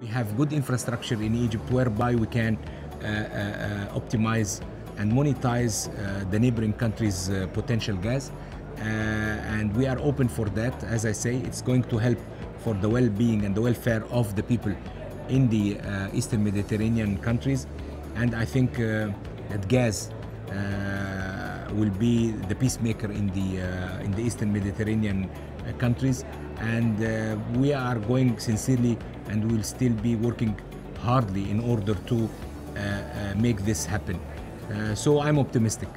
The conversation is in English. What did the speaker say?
We have good infrastructure in Egypt whereby we can uh, uh, optimize and monetize uh, the neighboring countries' uh, potential gas. Uh, and we are open for that. As I say, it's going to help for the well being and the welfare of the people in the uh, Eastern Mediterranean countries. And I think uh, that gas uh, will be the peacemaker in the, uh, in the Eastern Mediterranean uh, countries. And uh, we are going sincerely and we will still be working hardly in order to uh, uh, make this happen. So I'm optimistic.